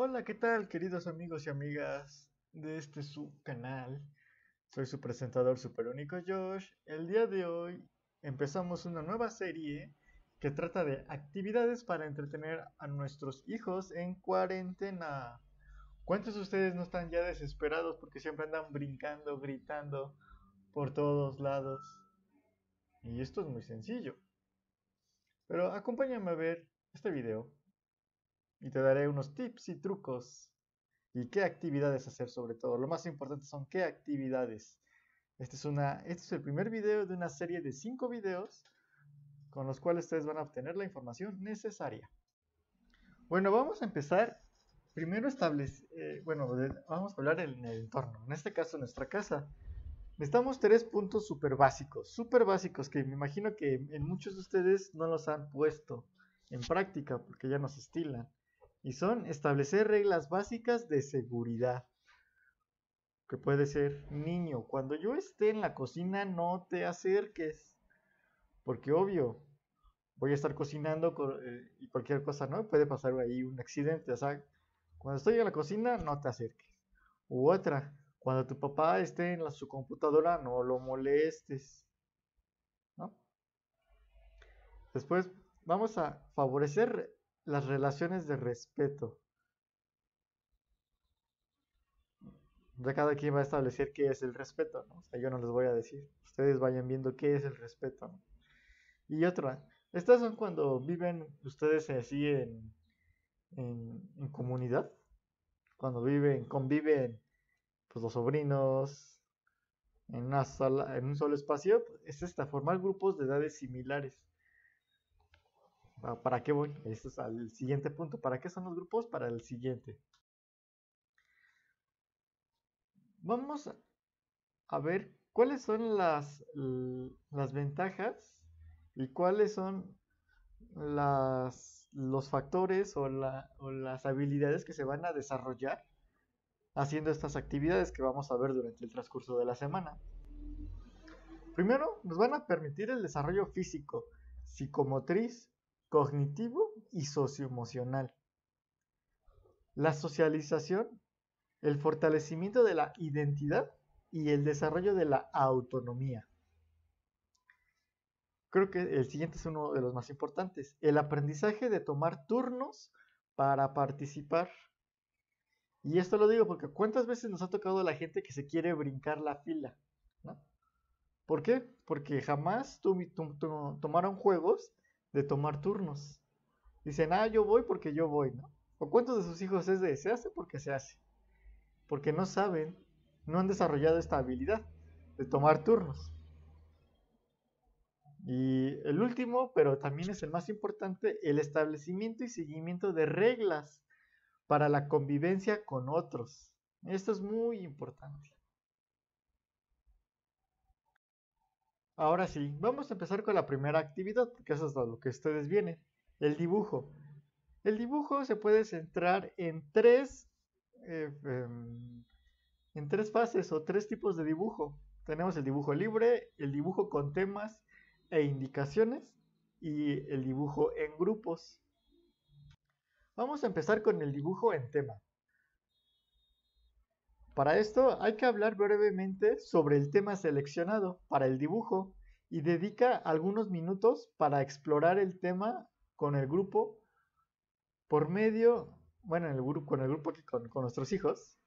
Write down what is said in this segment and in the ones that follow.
Hola, ¿qué tal, queridos amigos y amigas de este su canal? Soy su presentador super único Josh. El día de hoy empezamos una nueva serie que trata de actividades para entretener a nuestros hijos en cuarentena. ¿Cuántos de ustedes no están ya desesperados porque siempre andan brincando, gritando por todos lados? Y esto es muy sencillo. Pero acompáñame a ver este video y te daré unos tips y trucos y qué actividades hacer sobre todo. Lo más importante son qué actividades. Este es, una, este es el primer video de una serie de 5 videos con los cuales ustedes van a obtener la información necesaria. Bueno, vamos a empezar. Primero establece, eh, bueno, vamos a hablar en el entorno. En este caso, nuestra casa. Necesitamos tres puntos súper básicos, súper básicos, que me imagino que en muchos de ustedes no los han puesto en práctica porque ya nos estilan y son establecer reglas básicas de seguridad. Que puede ser, niño, cuando yo esté en la cocina no te acerques, porque obvio, voy a estar cocinando eh, y cualquier cosa, ¿no? Puede pasar ahí un accidente, o sea, cuando estoy en la cocina no te acerques. U otra, cuando tu papá esté en su computadora no lo molestes, ¿no? Después vamos a favorecer las relaciones de respeto. Ya cada quien va a establecer qué es el respeto, ¿no? Yo no les voy a decir. Ustedes vayan viendo qué es el respeto, Y otra, estas son cuando viven ustedes así en, en, comunidad. Cuando viven, conviven pues los sobrinos en una sala, en un solo espacio, pues, es esta, formar grupos de edades similares. Ah, ¿Para qué voy? Este es al siguiente punto. ¿Para qué son los grupos? Para el siguiente. Vamos a ver cuáles son las, las ventajas y cuáles son las, los factores o, o las habilidades que se van a desarrollar haciendo estas actividades que vamos a ver durante el transcurso de la semana. Primero, nos van a permitir el desarrollo físico, psicomotriz, cognitivo y socioemocional. La socialización, el fortalecimiento de la identidad y el desarrollo de la autonomía. Creo que el siguiente es uno de los más importantes, el aprendizaje de tomar turnos para participar. Y esto lo digo porque cuántas veces nos ha tocado la gente que se quiere brincar la fila. ¿Por qué? Porque jamás tomaron juegos de tomar turnos. Dicen, ah, yo voy porque yo voy, ¿no? ¿O cuántos de sus hijos es de se hace porque se hace? Porque no saben, no han desarrollado esta habilidad de tomar turnos. Y el último, pero también es el más importante, el establecimiento y seguimiento de reglas para la convivencia con otros. Esto es muy importante. Ahora sí, vamos a empezar con la primera actividad, porque eso es a lo que ustedes vienen, el dibujo. El dibujo se puede centrar en tres, eh, em, en tres fases o tres tipos de dibujo. Tenemos el dibujo libre, el dibujo con temas e indicaciones y el dibujo en grupos. Vamos a empezar con el dibujo en tema. Para esto hay que hablar brevemente sobre el tema seleccionado para el dibujo y dedica algunos minutos para explorar el tema con el grupo por medio, bueno, en el grupo, con el grupo con nuestros hijos,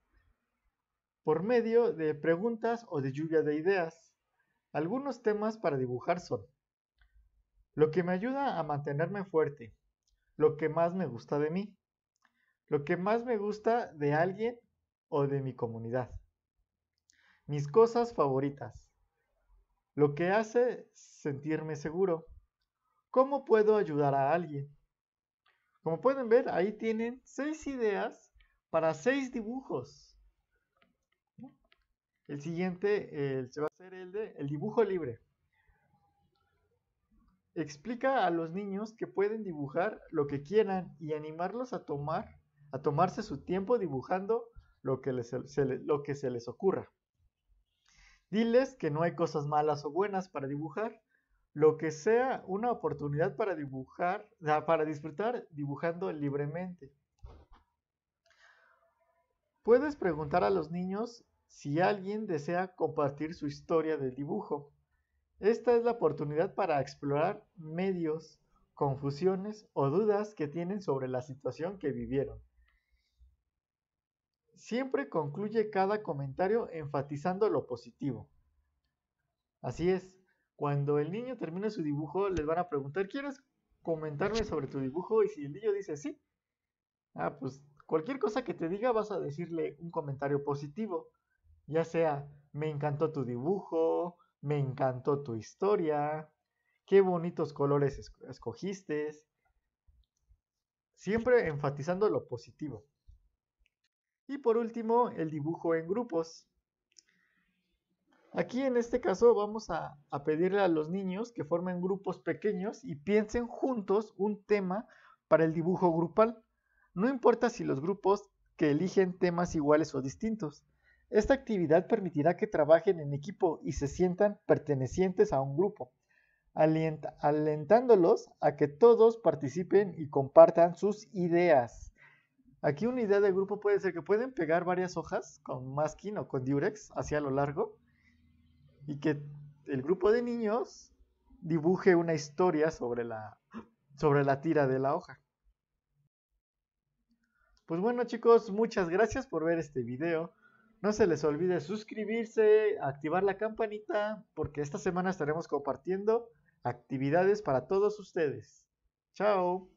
por medio de preguntas o de lluvia de ideas. Algunos temas para dibujar son lo que me ayuda a mantenerme fuerte, lo que más me gusta de mí, lo que más me gusta de alguien o de mi comunidad. Mis cosas favoritas. Lo que hace sentirme seguro. ¿Cómo puedo ayudar a alguien? Como pueden ver, ahí tienen seis ideas para seis dibujos. El siguiente se va a hacer el de el dibujo libre. Explica a los niños que pueden dibujar lo que quieran y animarlos a tomar a tomarse su tiempo dibujando lo que, se, lo que se les ocurra. Diles que no hay cosas malas o buenas para dibujar, lo que sea una oportunidad para dibujar, para disfrutar dibujando libremente. Puedes preguntar a los niños si alguien desea compartir su historia del dibujo. Esta es la oportunidad para explorar medios, confusiones o dudas que tienen sobre la situación que vivieron. Siempre concluye cada comentario enfatizando lo positivo. Así es, cuando el niño termine su dibujo, les van a preguntar, ¿quieres comentarme sobre tu dibujo? Y si el niño dice sí, ah, pues cualquier cosa que te diga vas a decirle un comentario positivo. Ya sea, me encantó tu dibujo, me encantó tu historia, qué bonitos colores escogiste. Siempre enfatizando lo positivo. Y por último, el dibujo en grupos. Aquí en este caso vamos a, pedirle a los niños que formen grupos pequeños y piensen juntos un tema para el dibujo grupal. No importa si los grupos que eligen temas iguales o distintos. Esta actividad permitirá que trabajen en equipo y se sientan pertenecientes a un grupo, alentándolos a que todos participen y compartan sus ideas. Aquí una idea de grupo puede ser que pueden pegar varias hojas con masking o con diurex hacia lo largo y que el grupo de niños dibuje una historia sobre la, sobre la tira de la hoja. Pues bueno chicos, muchas gracias por ver este video. No se les olvide suscribirse, activar la campanita, porque esta semana estaremos compartiendo actividades para todos ustedes. Chao.